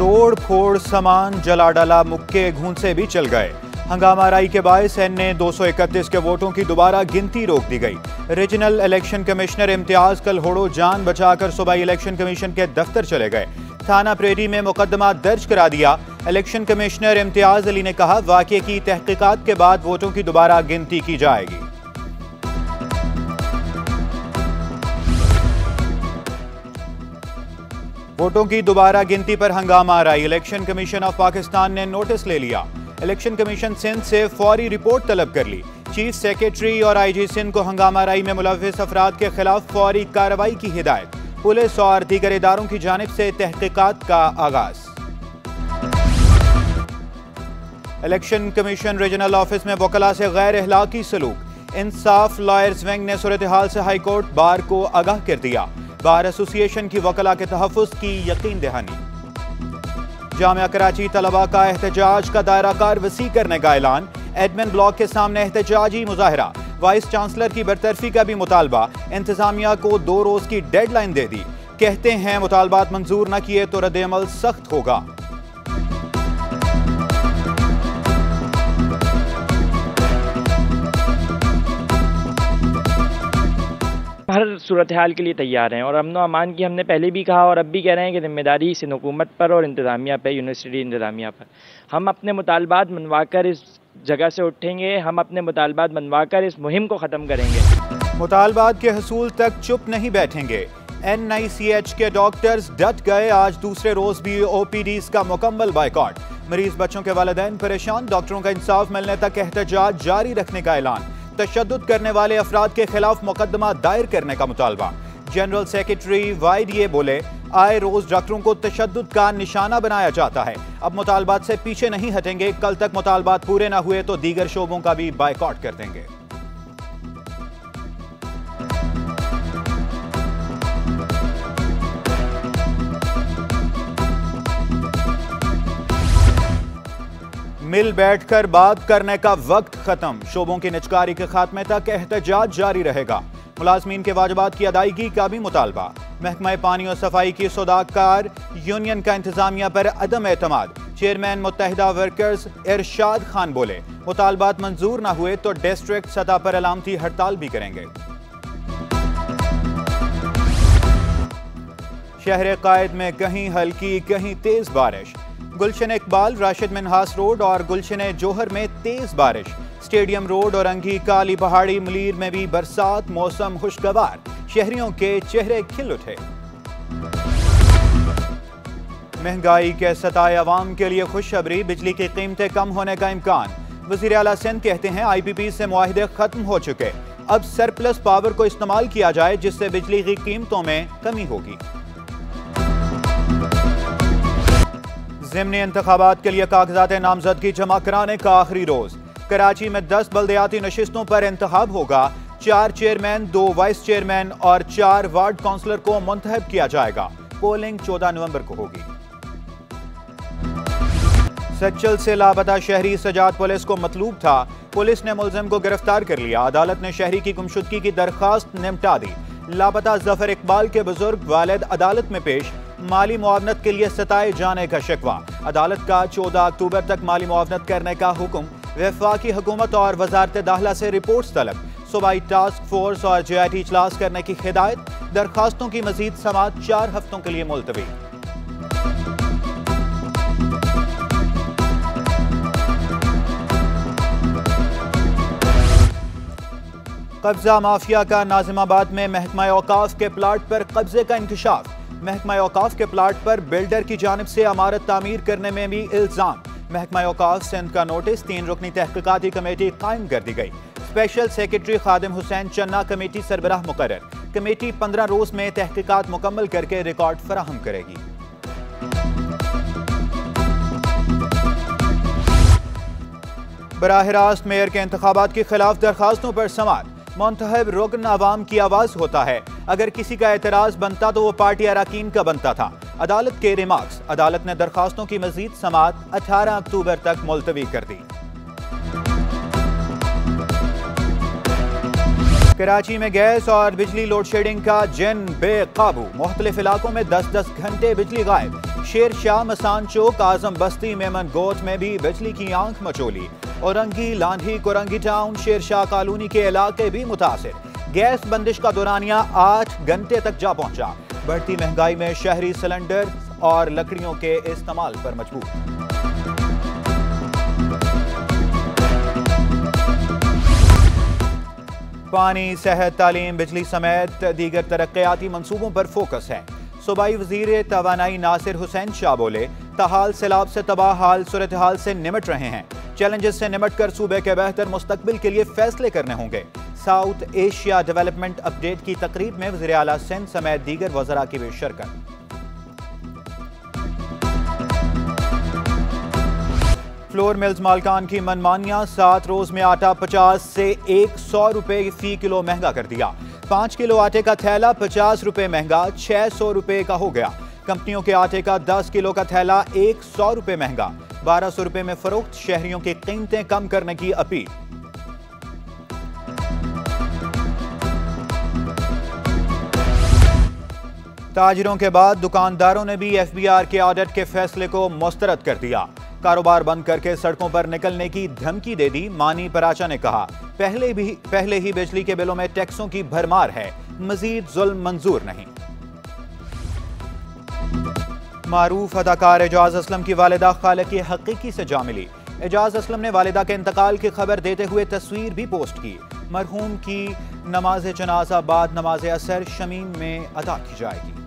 तोड़ फोड़ सामान, जला डाला, मुक्के, घूंसे भी चल गए। हंगामा राई के बायस एन ने 231 के वोटों की दोबारा गिनती रोक दी गई। रीजनल इलेक्शन कमिश्नर इम्तियाज़ कल होड़ो जान बचाकर सुबह इलेक्शन कमीशन के दफ्तर चले गए। थाना प्रेरी में मुकदमा दर्ज करा दिया। इलेक्शन कमिश्नर इम्तियाज़ अली ने कहा, वाक्य की तहकीकात के बाद वोटों की दोबारा गिनती की जाएगी। वोटों की दोबारा गिनती पर हंगामा रही इलेक्शन कमीशन ऑफ़ पाकिस्तान ने नोटिस ले लिया। इलेक्शन कमीशन सिंध से फौरी रिपोर्ट तलब कर ली। चीफ सेक्रेटरी और आईजी सिंध को हंगामा राई में मुलविस अफराद के खिलाफ फौरी कार्रवाई की हिदायत। पुलिस और दीगर इदारों की जानब से तहकीकत का आगाज़। इलेक्शन कमीशन रीजनल ऑफ़िस में वकला से गैर अहलाकी सलूक। इंसाफ लॉयर्स विंग ने सूरत हाल से हाईकोर्ट बार को आगाह कर दिया। बार एसोसिएशन की वकला के तहफ़ की यकीन दहानी। जामिया कराची तलबा का एहतजाज का दायरा कार वसी करने का ऐलान। एडमिन ब्लॉक के सामने एहतजाजी मुजाहरा। वाइस चांसलर की बरतरफी का भी मुतालबा। इंतजामिया को दो रोज की डेडलाइन दे दी। कहते हैं, मुतालबात मंजूर न किए तो रद्दमल सख्त होगा। सूरत हाल के लिए तैयार हैं और अमन अमान की हमने पहले भी कहा और अब भी कह रहे हैं कि ज़िम्मेदारी सिंध हुकूमत पर और इंतज़ामिया पर यूनिवर्सिटी इंतज़ामिया पर। हम अपने मुतालबात मनवा कर इस जगह से उठेंगे, हम अपने मुतालबात मनवा कर इस मुहिम को ख़त्म करेंगे। मुतालबात के हसूल तक चुप नहीं बैठेंगे। एन आई सी एच के डॉक्टर्स डट गए, आज दूसरे रोज भी ओ पी डी का मुकम्मल बाइकआउट मरीज़ बच्चों के वालदेन परेशान, डॉक्टरों का इंसाफ मिलने तक एहतजाज जारी रखने का ऐलान। तशद करने वाले अफराद के खिलाफ मुकदमा दायर करने का मुतालबा। जनरल सेक्रेटरी वाइडीए बोले, आए रोज डॉक्टरों को तशद का निशाना बनाया जाता है। अब मुतालबात से पीछे नहीं हटेंगे, कल तक मुतालबात पूरे ना हुए तो दीगर शोबों का भी बाइकआउट कर देंगे। मिल बैठकर बात करने का वक्त खत्म। शोबों की निचकारी के खात्मे तक एहतजाज जारी रहेगा। मुलाजमीन के वाजबात की अदायगी का भी मुतालबा। महकमा पानी और सफ़ाई की सौदाकार यूनियन का इंतजामिया पर अदम एतमाद। चेयरमैन मुतहदा वर्कर्स इरशाद खान बोले, मुतालबात मंजूर न हुए तो डिस्ट्रिक्ट सतह पर अलामती हड़ताल भी करेंगे। शहर कायद में कहीं हल्की, कहीं तेज बारिश। गुलशन इकबाल, राशिद मिनहास रोड और गुलशन जोहर में तेज बारिश। स्टेडियम रोड और अंगी काली पहाड़ी, मलीर में भी बरसात, मौसम खुशगवार। शहरियों के चेहरे खिल उठे। महँगाई के सताए आवाम के लिए खुशखबरी, बिजली की कीमतें कम होने का इम्कान। वज़ीर अला सिंध कहते हैं आई पी पी से माहदे खत्म हो चुके। अब सरप्लस पावर को इस्तेमाल किया जाए, जिससे बिजली की कीमतों में कमी होगी। जिमनी इंतबात के लिए कागजात नामजदगी जमा कराने का आखिरी रोज। कराची में दस बल्दियाती नशस्तों पर इंतब होगा। चार चेयरमैन, दो वाइस चेयरमैन और चार वार्ड काउंसलर को मुंतब किया जाएगा। पोलिंग चौदह नवंबर को होगी। सच्चल से लापता शहरी सजाद पुलिस को मतलूब था। पुलिस ने मुलजिम को गिरफ़्तार कर लिया। अदालत ने शहरी की गुमशुदगी की दरखास्त निपटा दी। लापता ज़फ़र इकबाल के बुज़ुर्ग वालिद अदालत में पेश। माली मुआवनत के लिए सताए जाने का शिकवा। अदालत का चौदह अक्टूबर तक माली मुआवनत करने का हुक्म। वफाकी हुकूमत और वजारत दाखिला से रिपोर्ट तलब। सूबाई टास्क फोर्स और जे आई टी इजलास करने की हिदायत। दरखास्तों की मजीद समात चार हफ्तों के लिए मुलतवी। कब्जा माफिया का नाजिमाबाद में महकमा औकाफ के प्लाट पर कब्जे का इंकशाफ। महकमा औकाफ के प्लाट पर बिल्डर की जानब से अमारत तामीर करने में भी इल्ज़ाम। महकमा अवकाफ सिंध का नोटिस तीन रुकनी तहकीकती कमेटी कायम कर दी गई। स्पेशल सेक्रेटरी खादिम हुसैन चन्ना कमेटी सरबराह मुकर कमेटी पंद्रह रोज में तहकीकत मुकम्मल करके रिकॉर्ड फराहम करेगी। बराह रास्त मेयर के इंतबात के खिलाफ दरखास्तों पर समात मुंतब रुकन आवाम की आवाज़ होता है। अगर किसी का एतराज़ बनता तो वो पार्टी अरकान का बनता था। अदालत के रिमार्क्स। अदालत ने दरखास्तों की मजीद समात 18 अक्टूबर तक मुलतवी कर दी। कराची में गैस और बिजली लोड शेडिंग का जिन बेकाबू। मुख्तलिफ़ इलाकों में दस दस घंटे बिजली गायब। शेर शाह मसान चौक आज़म बस्ती, मेमन गोट में भी बिजली की आँख मचोली। औरंगी, लांधी, कोरंगी टाउन, शेर शाह कॉलोनी के इलाके भी मुतासर। गैस बंदिश का दौरानिया आठ घंटे तक जा पहुँचा। बढ़ती महँगाई में शहरी सिलेंडर और लकड़ियों के इस्तेमाल पर मजबूर। पानी, सेहत, तालीम, बिजली समेत दीगर तरक्याती मनसूबों पर फोकस है। सूबाई वज़ीर तोानाई नासिर हुसैन शाह बोले, तहाल सैलाब से तबाह हाल सूरत हाल से निमट रहे हैं। चैलेंजेस से निमट कर सूबे के बेहतर मुस्तबिल के लिए फैसले करने होंगे। साउथ एशिया डेवलपमेंट अपडेट की तकरीब में वजी अला सिंध समेत दीगर वजरा की भी शिरकत। फ्लोर मिल्स मालकान की मनमानियाँ, सात रोज में आटा पचास से एक सौ रुपए फ़ी किलो महँगा कर दिया। पाँच किलो आटे का थैला पचास रुपए महँगा, छह सौ रुपए का हो गया। कंपनियों के आटे का दस किलो का थैला एक सौ रुपए महँगा। बारह सौ रुपए में फरोख्त शहरियों की कीमतें कम करने की अपील। ताजिरों के बाद दुकानदारों ने भी एफबीआर के ऑडिट के फैसले को मुस्तरद कर दिया। कारोबार बंद करके सड़कों पर निकलने की धमकी दे दी, मानी पराचा ने कहा। पहले भी, पहले ही बिजली के बिलों में टैक्सों की भरमार है। मजीद जुल्म मंजूर नहीं। मारूफ अदाकार एजाज असलम की वालदा खाल की हकीकी से जा मिली। एजाज असलम ने वालदा के इंतकाल की खबर देते हुए तस्वीर भी पोस्ट की। मरहूम की नमाज़ जनाजा बाद नमाज़ असर शमीम में अदा की जाएगी।